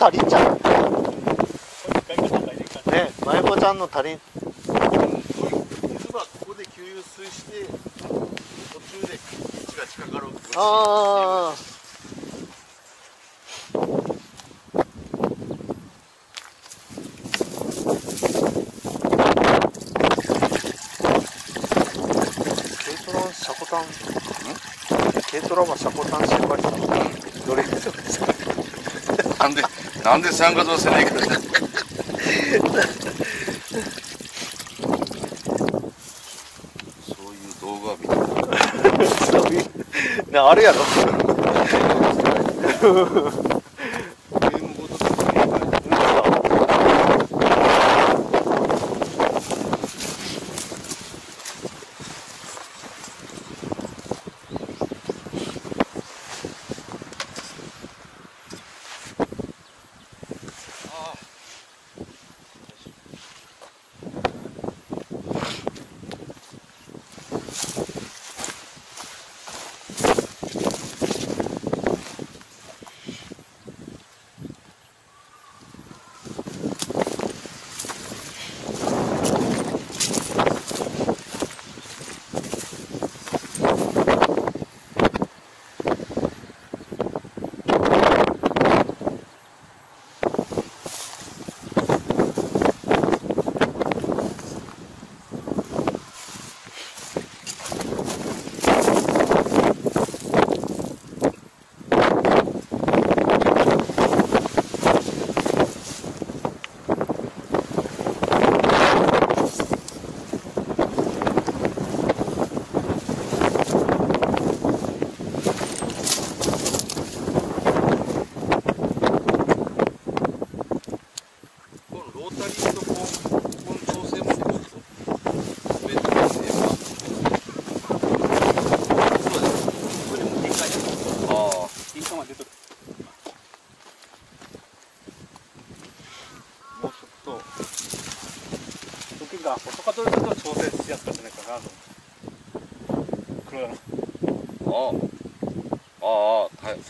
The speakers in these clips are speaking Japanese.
足りんじゃん。ねまゆこちゃんの足りんで参加とせないかそういう動画を見た そあれやろ。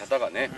方がね、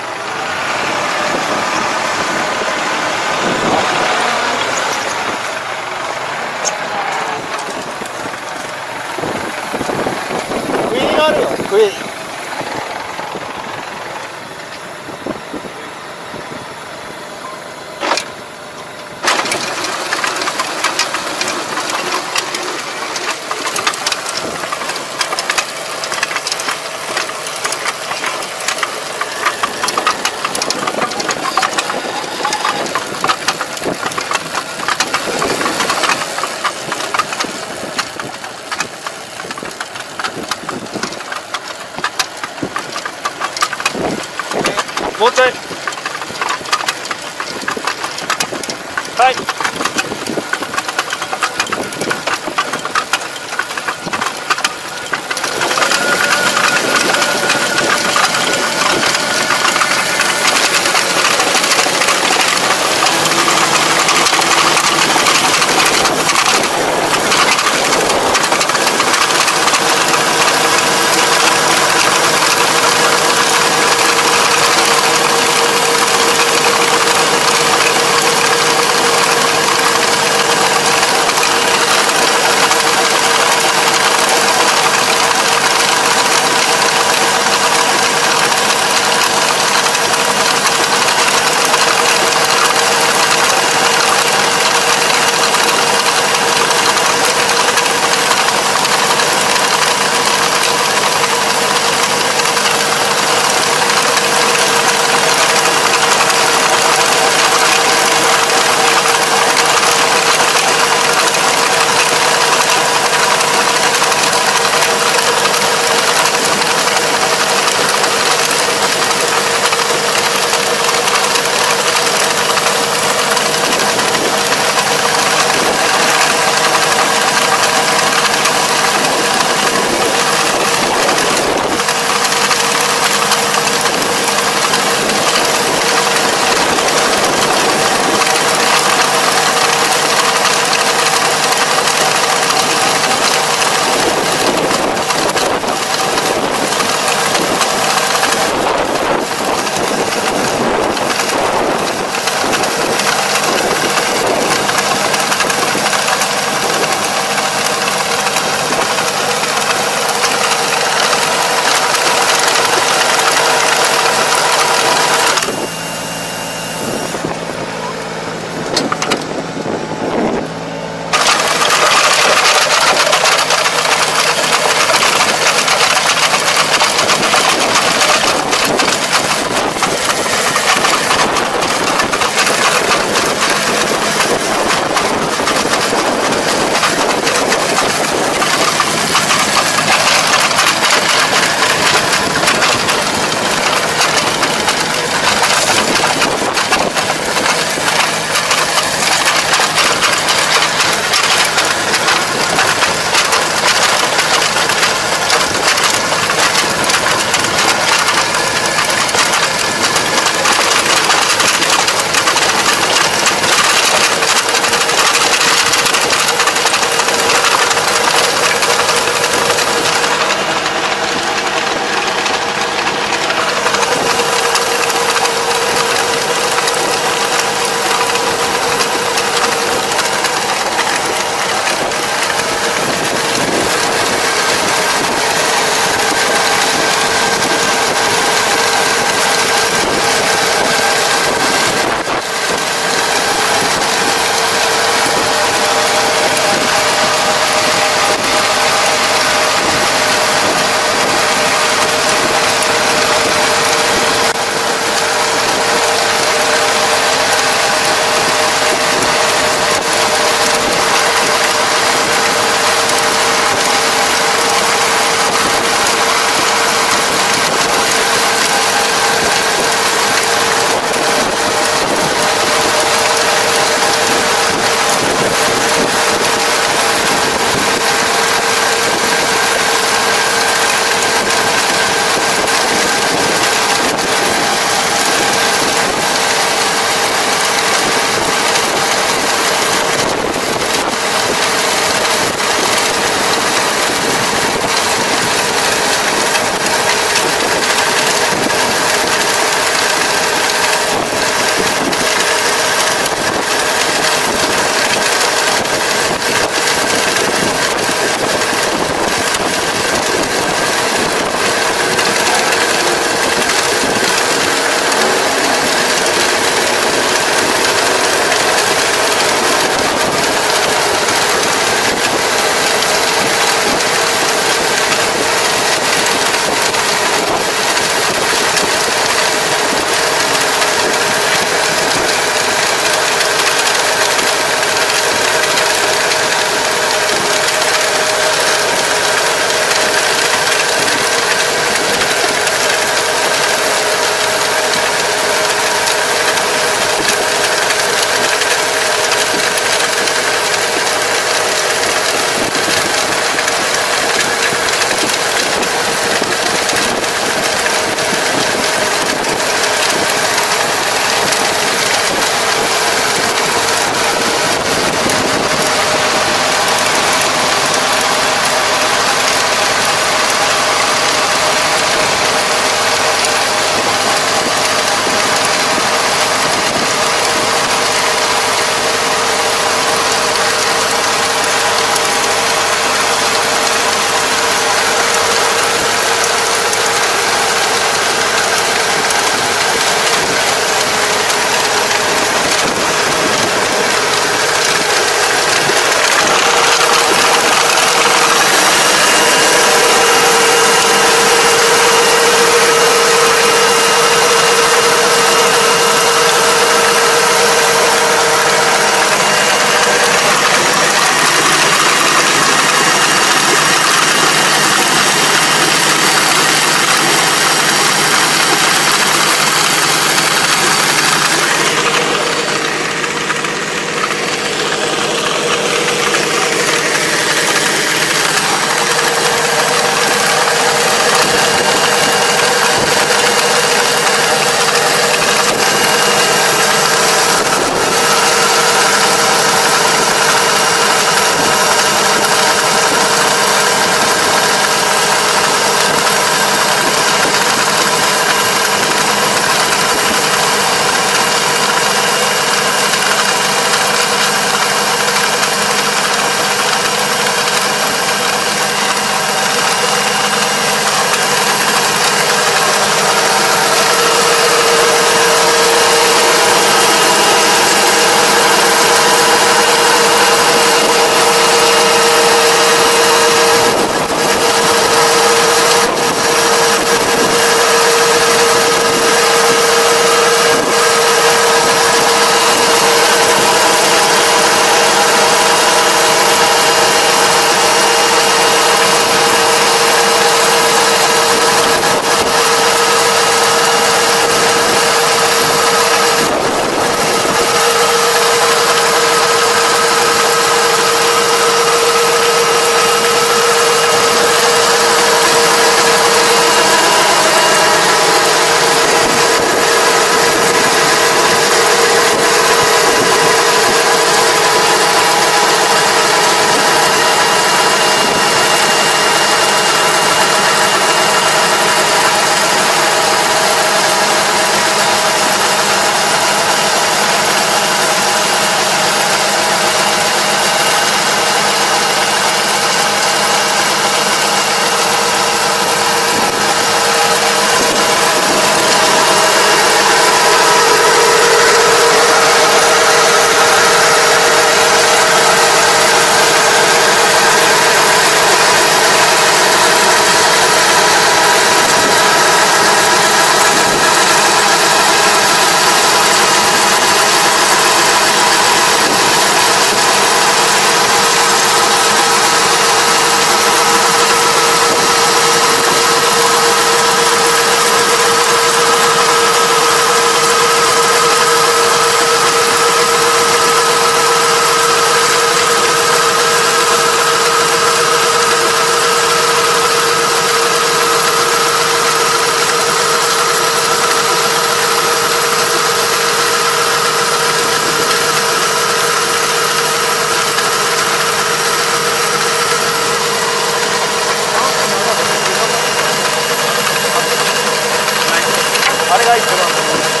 ライトな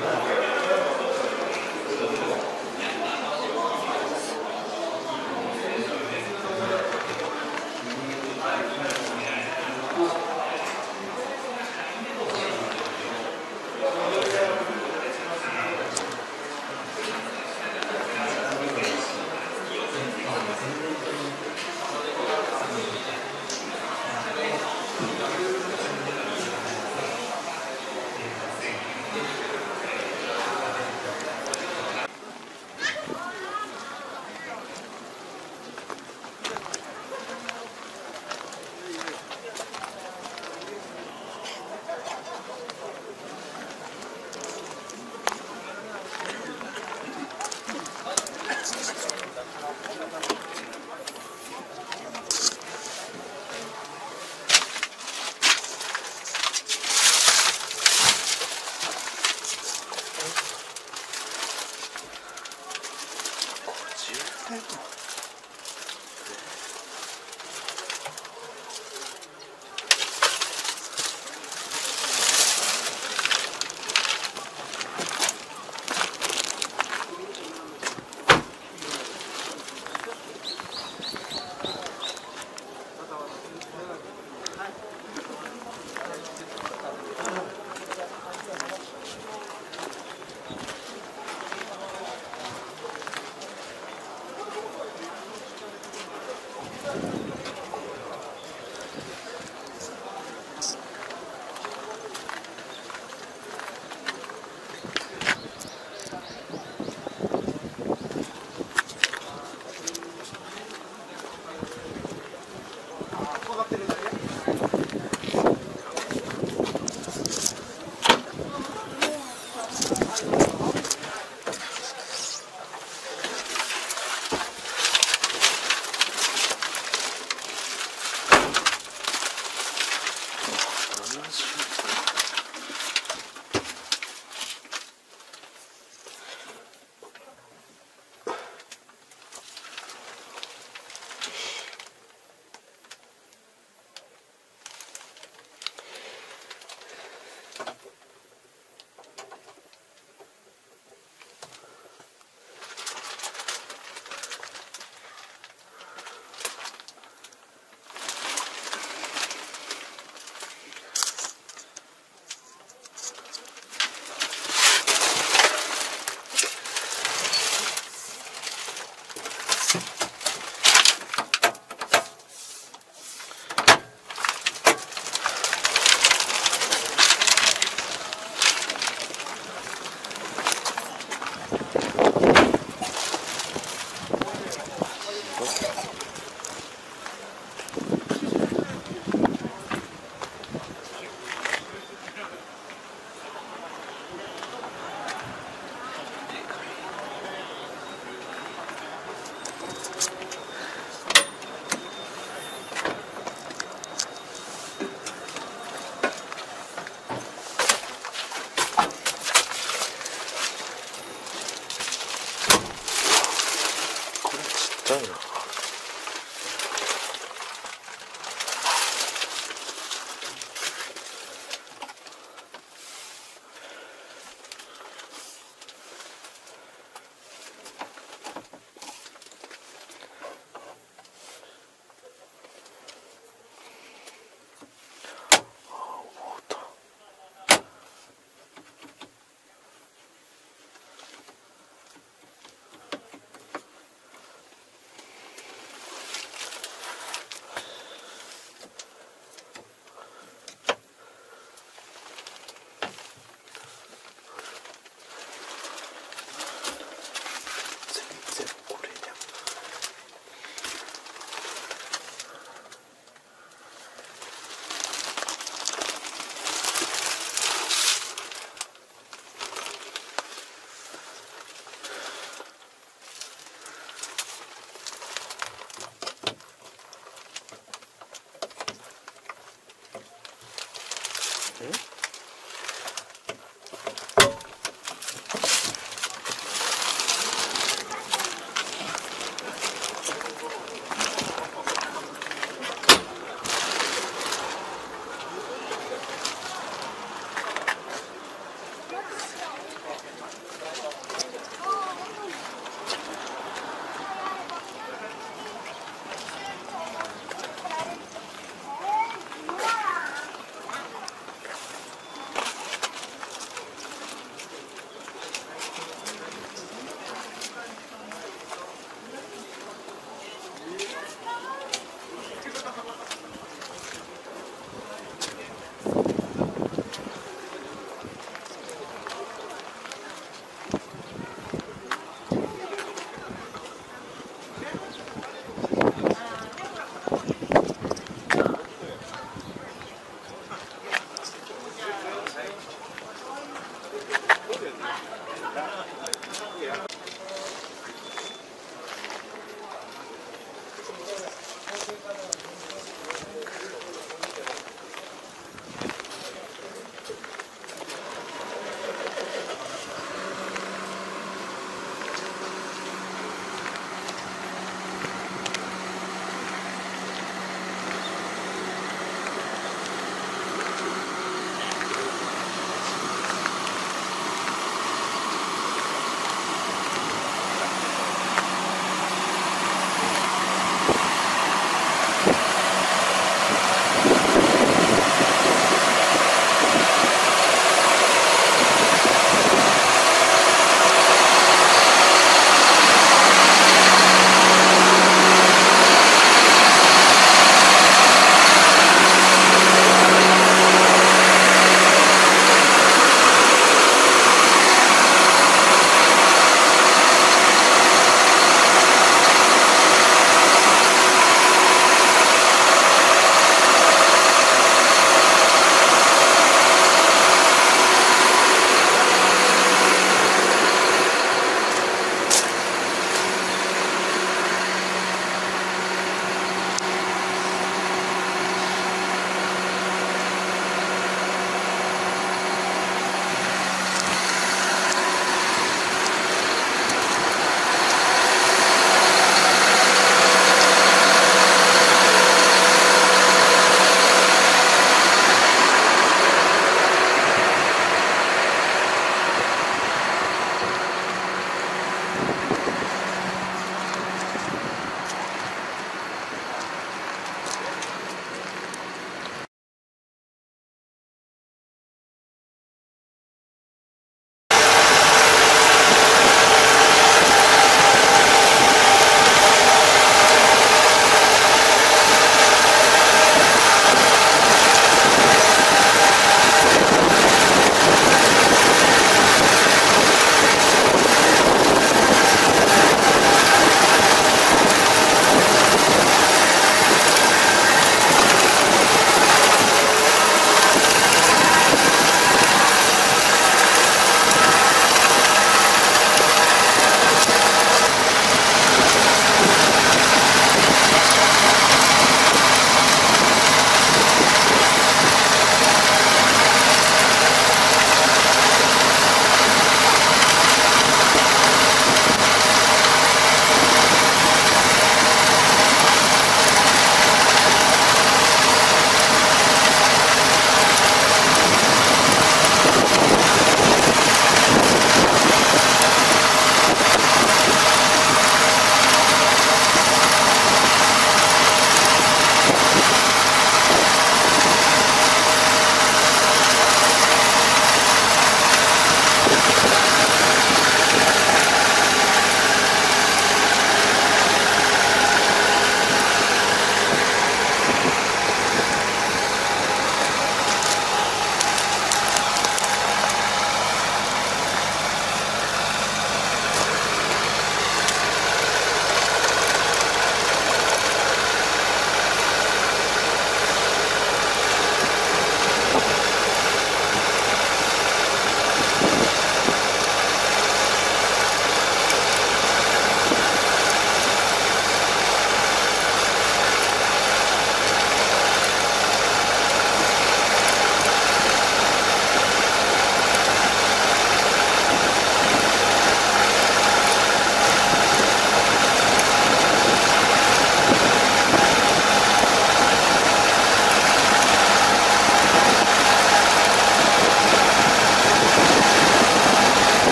Amen.